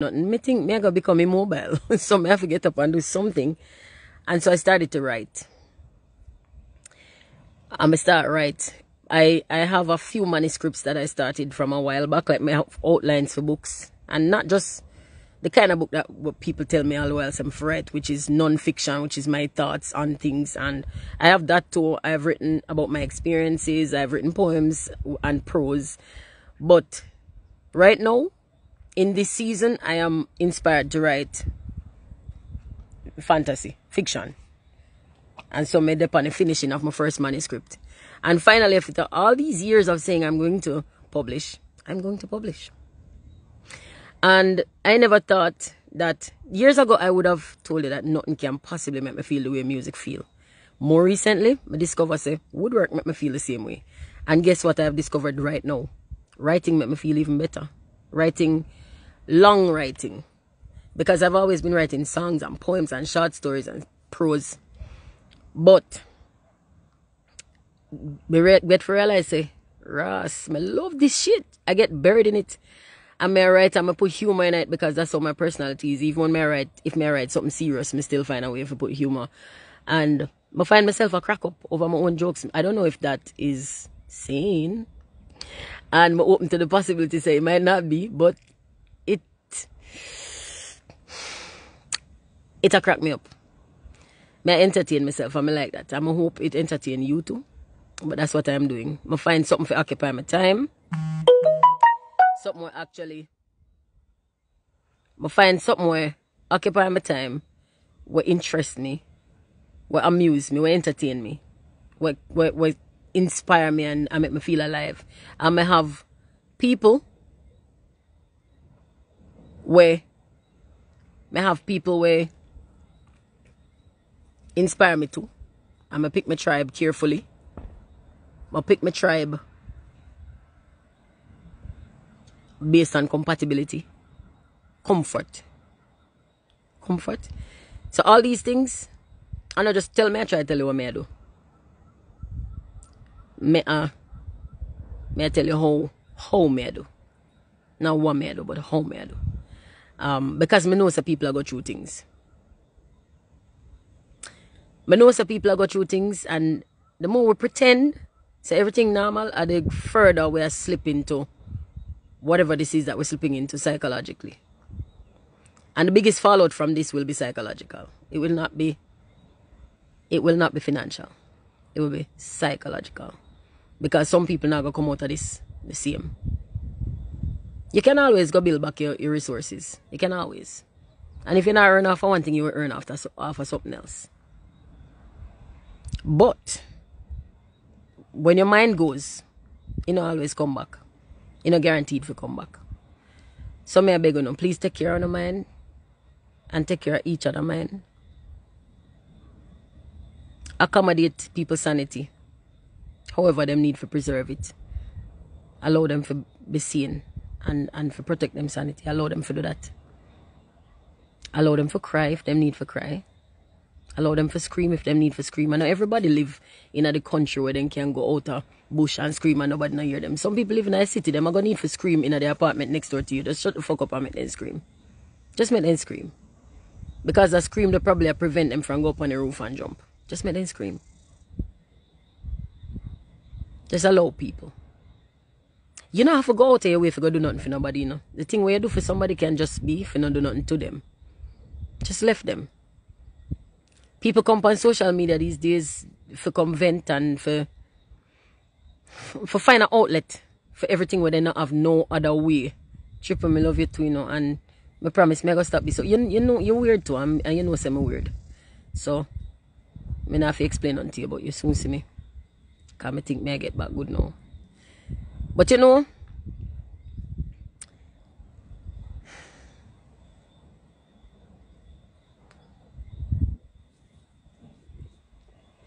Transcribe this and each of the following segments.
nothing. Me think me I gonna become immobile. so me have to get up and do something. And so I started to write. I'm start write. I I have a few manuscripts that I started from a while back, like my outlines for books. And not just the kind of book that what people tell me all while I'm write, which is non-fiction, which is my thoughts on things. And I have that too. I've written about my experiences. I've written poems and prose. But right now, in this season, I am inspired to write fantasy, fiction. And so made up on the finishing of my first manuscript. And finally, after all these years of saying I'm going to publish, I'm going to publish. And I never thought that years ago I would have told you that nothing can possibly make me feel the way music feel. More recently, I discovered say woodwork make me feel the same way. And guess what I have discovered right now? Writing make me feel even better. Writing, long writing. Because I've always been writing songs and poems and short stories and prose. But, me get for realize say, Ross, I love this shit. I get buried in it. And may I'ma put humor in it because that's how my personality is. Even when I write, if I write something serious, I still find a way to put humor. And I find myself a crack up over my own jokes. I don't know if that is sane. And I'm open to the possibility say it might not be, but it a crack me up. May I entertain myself I'm like that. I'm hope it entertain you too. But that's what I'm doing. I find something to occupy my time something where actually I find something where occupy my time, what interest me, what amuse me, what entertain me, what what, what inspire me and, and make me feel alive. I may have people where may have people where inspire me too. I'm gonna pick my tribe carefully. I pick my tribe based on compatibility, comfort. Comfort. So all these things, I know just tell me, I try to tell you what me I do. Me, uh, me I tell you how, how me I do. Not what me I do, but how me I do. Um, because me know some people are go through things. Me know some people are go through things and the more we pretend, so everything normal, and the further we are slipping to whatever this is that we're slipping into psychologically. And the biggest fallout from this will be psychological. It will not be it will not be financial. It will be psychological. Because some people now gonna come out of this the same. You can always go build back your, your resources. You can always. And if you're not earn off for one thing, you will earn off, off of something else. But when your mind goes, you know always come back you know guaranteed to come back. So may I beg you, please take care of the mind and take care of each other mind. Accommodate people's sanity. However them need to preserve it. Allow them to be seen and, and for protect them sanity. Allow them to do that. Allow them to cry if them need to cry. Allow them to scream if them need to scream. I know everybody live in a the country where they can go out of bush and scream and nobody no hear them. Some people live in a city, them are gonna need to scream in the apartment next door to you. Just shut the fuck up and make them scream. Just make them scream. Because the scream they probably prevent them from go up on the roof and jump. Just make them scream. Just allow people. You don't have to go out of your way if you go do nothing for nobody, you know. The thing where you do for somebody can just be if you don't do nothing to them. Just left them. People come on social media these days for come vent and for for find an outlet for everything where they not have no other way. Triple me love you too, you know, and I promise me I go stop this. So you you know you're weird too, and, and you know me weird. So me not have to explain unto you, but you soon see me. Cause me think me I get back good now. But you know,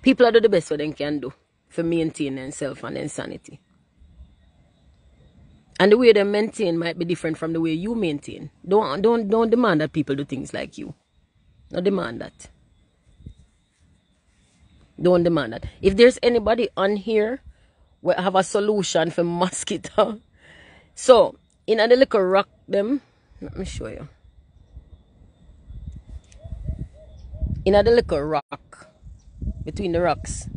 people are do the best what they can do for maintain themselves and insanity. And the way they maintain might be different from the way you maintain. Don't don't don't demand that people do things like you. Don't demand that. Don't demand that. If there's anybody on here we have a solution for mosquito. So, in a little rock them, let me show you. In a little rock, between the rocks,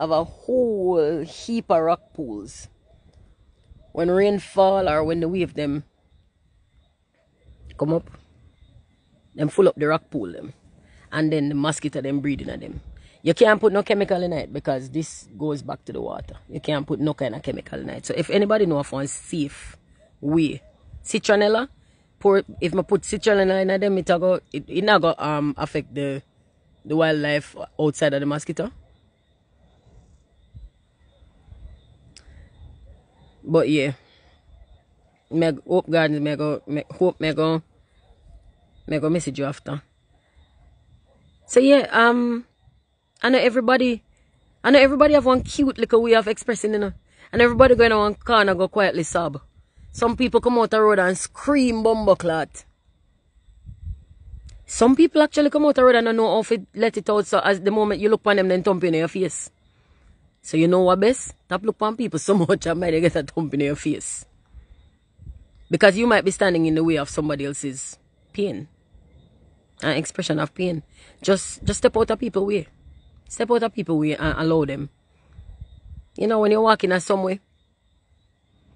have a whole heap of rock pools. When rain fall or when the wave them come up, them full up the rock pool them. And then the mosquito them breeding at them. You can't put no chemical in it because this goes back to the water. You can't put no kind of chemical in it. So if anybody know of one safe way, citronella, pour if I put citronella in them, it go it, it not go um affect the the wildlife outside of the mosquito. But yeah. Me hope gardens me go me, hope me go me go message you after. So yeah, um I know everybody I know everybody have one cute little way of expressing you know. And everybody going to one corner go quietly sob. Some people come out the road and scream bumbleclot. Some people actually come out the road and don't know how to let it out so as the moment you look on them then thump in your face. So you know what best? Stop look on people so much I might get a thump in your face. Because you might be standing in the way of somebody else's pain. An expression of pain. Just just step out of people way. Step out of people way and uh, allow them. You know when you're walking at somewhere.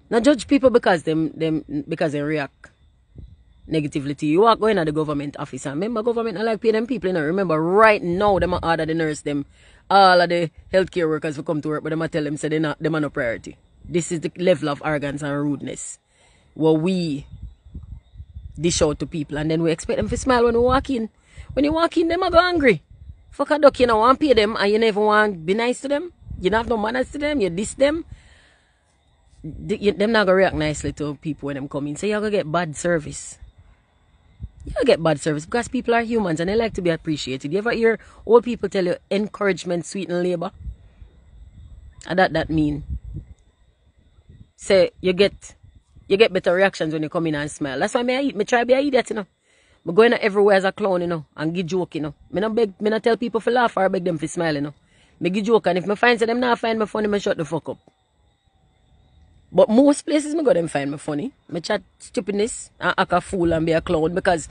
Not judge people because them them because they react negatively to you. You walk going at the government office and remember government I like pay them people, you know. Remember right now them are order the nurse them all of the healthcare workers will come to work, but them I tell them say they not them are no priority. This is the level of arrogance and rudeness. What we dish out to people and then we expect them to smile when we walk in. When you walk in, them are go angry. Fuck a duck, you know, want pay them and you never want be nice to them. You don't have no manners to them, you diss them. The, you, them not gonna react nicely to people when them come in. So you're gonna get bad service. You get bad service because people are humans and they like to be appreciated. You ever hear old people tell you encouragement sweeten labor? And that that mean? Say you get you get better reactions when you come in and smile. That's why me I eat. Me try be a idiot, you know. Me going everywhere as a clown, you know, and give joke, you know. Me not beg, me not tell people to laugh or beg them to smile, you know. Me give joke and if me find them not find me funny, me shut the fuck up. But most places me go them find me funny. Me chat stupidness and act a fool and be a clown because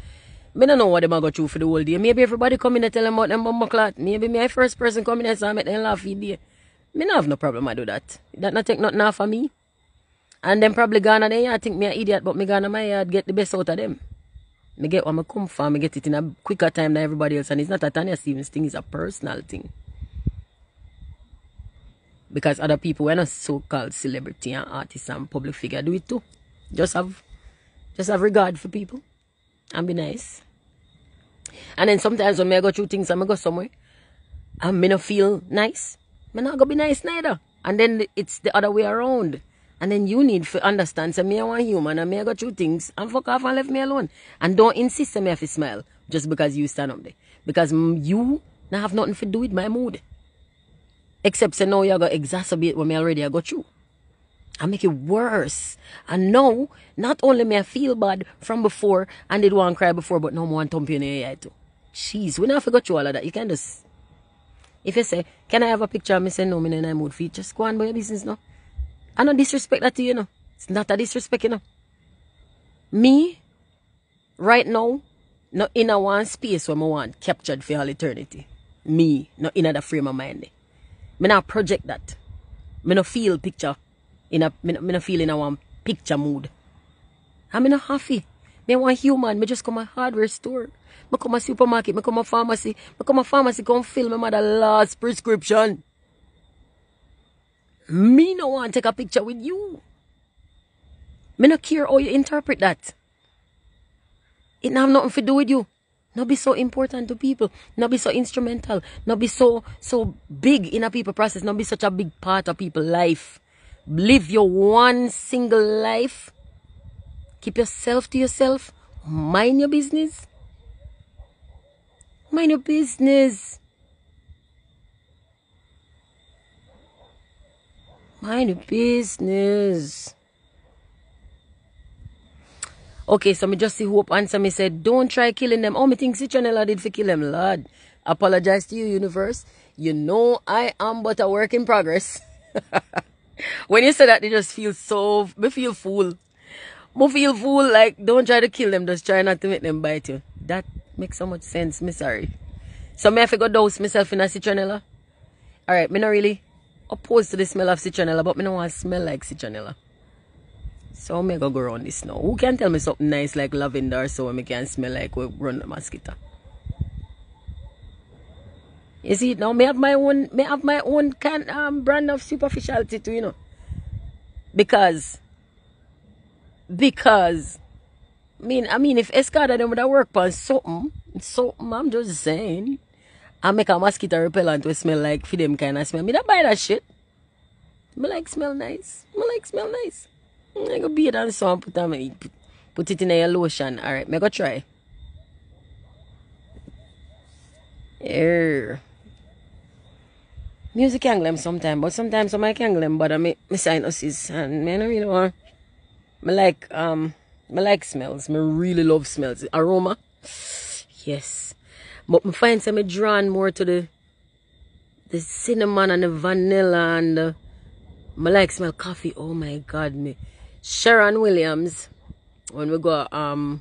me don't know what them I go through for the whole day. Maybe everybody come in and tell them about them bumbo clot. Maybe me a first person come in and say I make them laugh in there. Me not have no problem I do that. That not take nothing off of me. And them probably gonna there, I think me an idiot, but me gonna my yard get the best out of them. Me get what me come from, me get it in a quicker time than everybody else. And it's not a Tanya Stephens thing, it's a personal thing because other people when a so-called celebrity and artist and public figure do it too. Just have just have regard for people and be nice. And then sometimes when I go through things and I go somewhere and me not feel nice, me not gonna be nice neither. And then it's the other way around. And then you need to understand so me I want human and me I got two things and fuck off and leave me alone. And don't insist on me have to smile just because you stand up there. Because you now have nothing to do with my mood. Except say now you're going to exacerbate what me already I got through. I make it worse. And now, not only me I feel bad from before and did want to cry before, but no more want thump in your ear too. Jeez, we not forgot you all of that. You can just if you say, Can I have a picture of me say no, me in a mood for just go on by your business now. I don't disrespect that to you, know. It's not a disrespect, you know. Me, right now, not in a one space where I want captured for all eternity. Me, not in a frame of mind. Me not project that. Me not feel picture in a me, me not feel in a one picture mood. I'm in a happy. Me want human. Me just come a hardware store. Me come a supermarket. Me come a pharmacy. Me come a pharmacy. Come fill my mother last prescription. Me no want take a picture with you. Me no care how you interpret that. It have nothing to do with you. Not be so important to people. Not be so instrumental. Not be so so big in a people process. Not be such a big part of people life. Live your one single life. Keep yourself to yourself. Mind your business. Mind your business. Mind your business. Okay, so me just see Hope answer me said, don't try killing them. Oh, me think Citronella did for kill them, Lord. Apologize to you, universe. You know I am but a work in progress. when you say that, they just feel so, me feel fool. Me feel fool like, don't try to kill them, just try not to make them bite you. That makes so much sense, me sorry. So me to go dose myself in a citronella. Ah? Alright, me not really opposed to the smell of citronella, but me want to smell like citronella. So me go go around this now. Who can tell me something nice like lavender so me can smell like we run the mosquito? You see now me have my own me have my own kind um brand of superficiality too, you know. Because because I mean I mean if Escada them would have work on something, something I'm just saying. I make a mosquito repellent to smell like for them kind of smell. Me don't buy that shit. Me like smell nice. Me like smell nice. I go beat and so put on put it in a lotion. Alright, me go try. Yeah. Music can sometimes, but sometimes I can but I me, my sinuses and me I really want me like um me like smells. Me really love smells. Aroma. Yes. But I find some drawn more to the the cinnamon and the vanilla and the, I like smell coffee. Oh my god, me. Sharon Williams, when we go um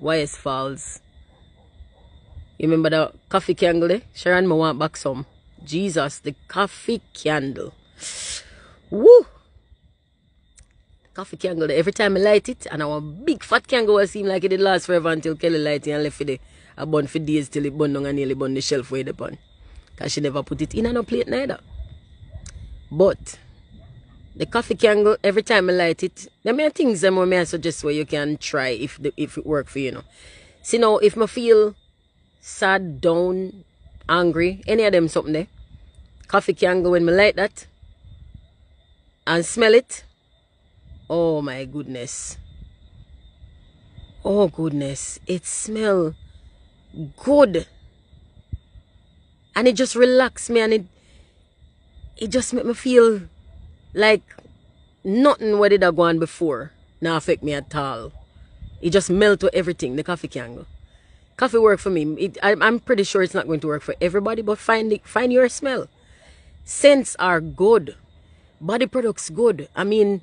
YS Falls. You remember the coffee candle there? Sharon, me want back some. Jesus, the coffee candle. Woo! Coffee candle. Every time I light it, and our big fat candle will seem like it did last forever until Kelly light it and left it there. I burn for days till it burn down and nearly burn the shelf where it upon. Cause she never put it in on a plate neither. But the coffee candle, every time I light it, there are things that I suggest where you can try if the, if it work for you, you know. See now, if I feel sad, down, angry, any of them something there, coffee candle when I light that and smell it, oh my goodness. Oh goodness, it smell good. And it just relax me and it it just make me feel like nothing what did I go on before now affect me at all. It just melt everything, the coffee candle. Coffee work for me. It, I, am pretty sure it's not going to work for everybody, but find it, find your smell. Scents are good. Body products good. I mean,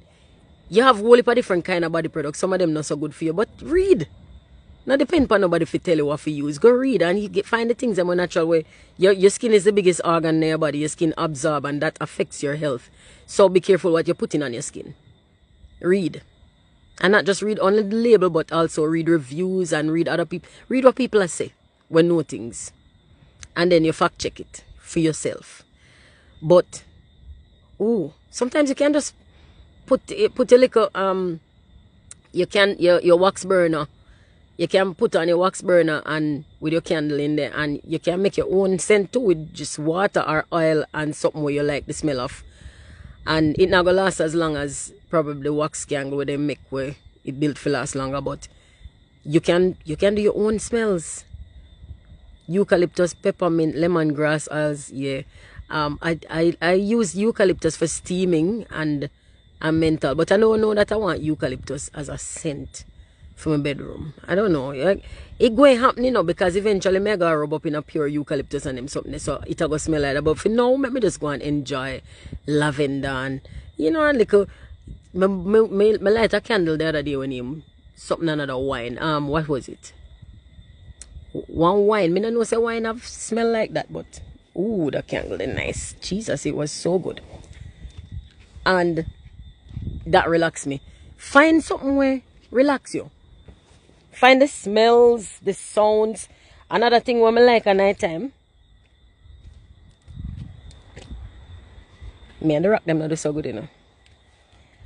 you have whole different kind of body products. Some of them not so good for you, but read. Not depend upon nobody to tell you what to use. Go read and you get find the things that more natural way. Your your skin is the biggest organ in your body. Your skin absorb and that affects your health. So be careful what you're putting on your skin. Read. And not just read only the label, but also read reviews and read other people read what people are say when know things. And then you fact check it for yourself. But oh, sometimes you can just put put a little um you can your your wax burner you can put on your wax burner and with your candle in there and you can make your own scent too with just water or oil and something where you like the smell of. And it not gonna last as long as probably wax candle where they make where it built for last longer but you can you can do your own smells. Eucalyptus peppermint lemongrass as yeah. Um I, I i use eucalyptus for steaming and and mental but i don't know that i want eucalyptus as a scent for my bedroom. I don't know. Like, it going happen, you know, because eventually me go rub up in a pure eucalyptus and them something, so it go smell like that. But for now, let me just go and enjoy lavender and, you know, and little, me, me, me, me light a candle the other day when him, something another wine. Um, what was it? One wine. Me don't know say wine have smell like that, but, ooh, the candle is nice. Jesus, it was so good. And that relaxed me. Find something where relax you Find the smells, the sounds. Another thing I like at night time. Me and the rock them not do so good, you know.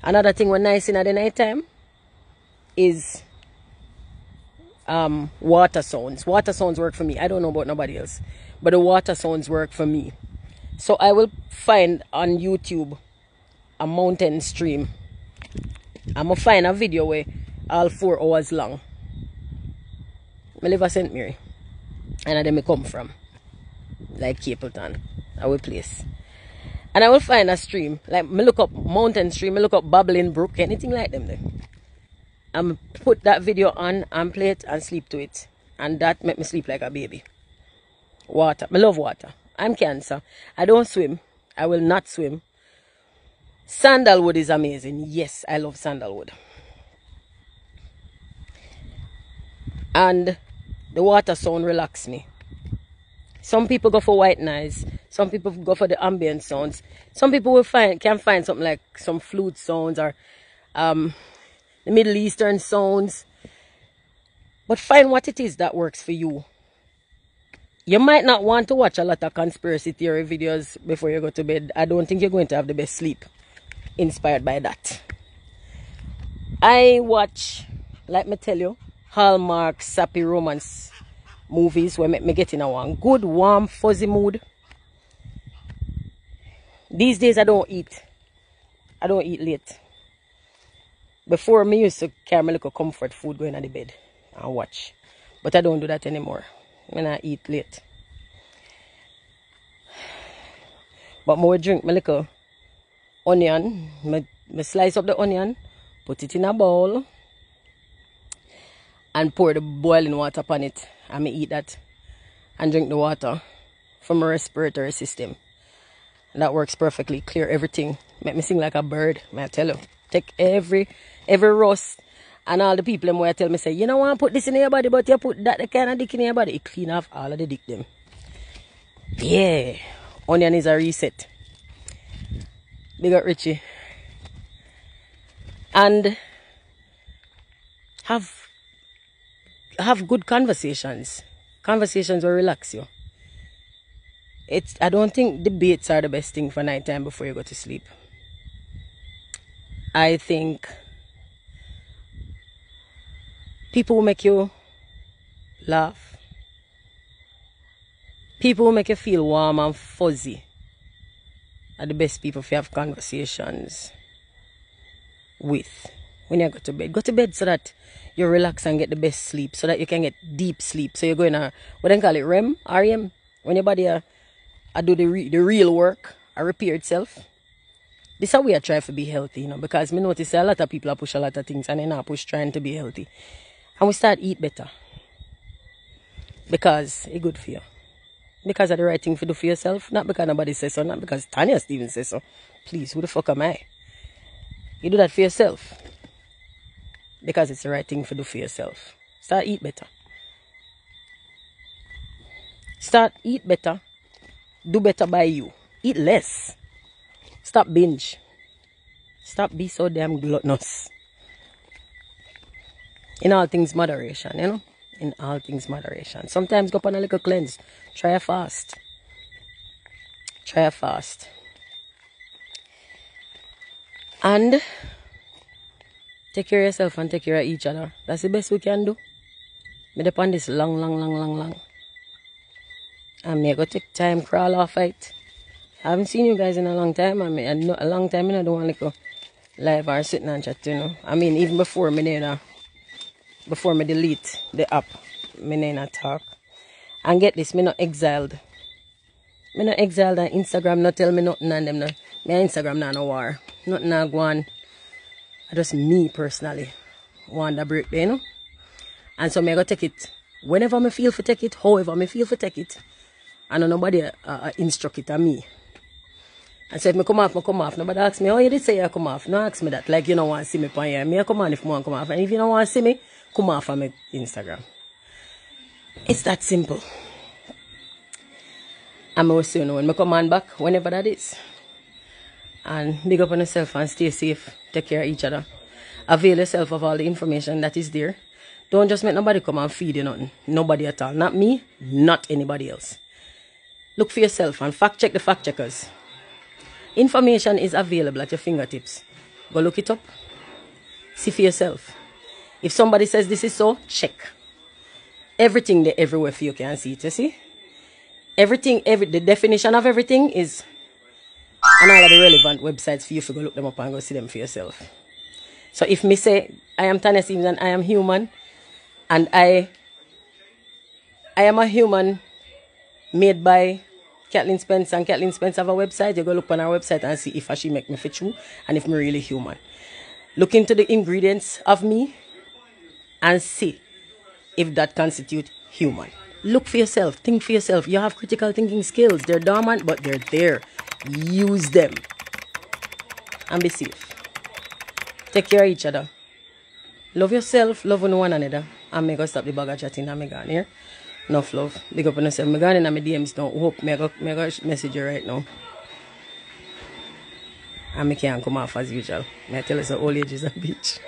Another thing when nice in at the night time is um water sounds. Water sounds work for me. I don't know about nobody else. But the water sounds work for me. So I will find on YouTube a mountain stream. I'm gonna find a video where all four hours long. I live at St. Mary. And I then me come from. Like Capleton. Our place. And I will find a stream. Like me look up mountain stream, me look up bubbling brook, anything like them there. And put that video on and play it and sleep to it. And that make me sleep like a baby. Water. Me love water. I'm cancer. I don't swim. I will not swim. Sandalwood is amazing. Yes, I love sandalwood. And the water sound relax me. Some people go for white noise. Some people go for the ambient sounds. Some people will find can find something like some flute sounds or um, the Middle Eastern sounds. But find what it is that works for you. You might not want to watch a lot of conspiracy theory videos before you go to bed. I don't think you're going to have the best sleep inspired by that. I watch, like me tell you, Hallmark sappy romance movies where make me get in a one good warm fuzzy mood. These days I don't eat. I don't eat late. Before me used to carry my little comfort food going on the bed and watch. But I don't do that anymore when I eat late. But more drink my little onion. Me slice up the onion, put it in a bowl, and pour the boiling water upon it. And me eat that and drink the water from my respiratory system. And that works perfectly. Clear everything. Make me sing like a bird. May I tell you. Take every every rust and all the people them where tell me say, you don't want put this in your body, but you put that the kind of dick in your body. It clean off all of the dick them. Yeah. Onion is a reset. Big up Richie. And have have good conversations. Conversations will relax you. It's I don't think debates are the best thing for nighttime before you go to sleep. I think People will make you laugh. People will make you feel warm and fuzzy. Are the best people to have conversations with when you go to bed. Go to bed so that you relax and get the best sleep, so that you can get deep sleep. So you're going to what do they call it REM, REM, when your body uh, uh, do the re- the real work, I repair itself. This is how we are trying to be healthy, you know, because me notice a lot of people are push a lot of things and they not push trying to be healthy. And we start eat better. Because it's good for you. Because of the right thing to do for yourself. Not because nobody says so not because Tanya Stephens says so. Please who the fuck am I? You do that for yourself because it's the right thing to do for yourself start eat better start eat better do better by you eat less stop binge stop be so damn gluttonous in all things moderation, you know? In all things moderation. Sometimes go on a little cleanse. Try a fast. Try a fast. And take care of yourself and take care of each other. That's the best we can do. Me depend this long, long, long, long, long. And me go take time crawl off it. I haven't seen you guys in a long time. I mean, a long time. I don't want to go live or sitting and chat, you know. I mean, even before me there, before me delete the app me not talk and get this me not exiled me not exiled on Instagram not tell me nothing on them no me Instagram not no war nothing not go on just me personally want the break you know and so me go take it whenever me feel for take it however me feel for take it and nobody uh, uh, instruct it on me and so if me come off, me come off. Nobody ask me, oh, you did say you come off. No ask me that. Like, you don't want to see me on here. Me I come on if you want to come off. And if you don't want to see me, come off of my Instagram. It's that simple. I'm always saying when I come on back, whenever that is. And big up on yourself and stay safe. Take care of each other. Avail yourself of all the information that is there. Don't just make nobody come and feed you nothing. Nobody at all. Not me, not anybody else. Look for yourself and fact check the fact checkers. Information is available at your fingertips. Go look it up. See for yourself. If somebody says this is so, check. Everything there everywhere for you can see it, you see? Everything, every the definition of everything is on all of the relevant websites for you to go look them up and go see them for yourself. So if me say I am Tanya Stephens and I am human and I I am a human made by Kathleen Spence and Kathleen Spence have a website, you go look on our website and see if she make me fit you and if me really human. Look into the ingredients of me and see if that constitute human. Look for yourself, think for yourself. You have critical thinking skills. They're dormant, but they're there. Use them. And be safe. Take care of each other. Love yourself, love one another. And make us stop the bag of chatting and me gone here. Enough love. Big up on yourself. I'm going in my DMs now. Hope me go, me go message you right now. And me can't come off as usual. Me tell you so old age is a bitch.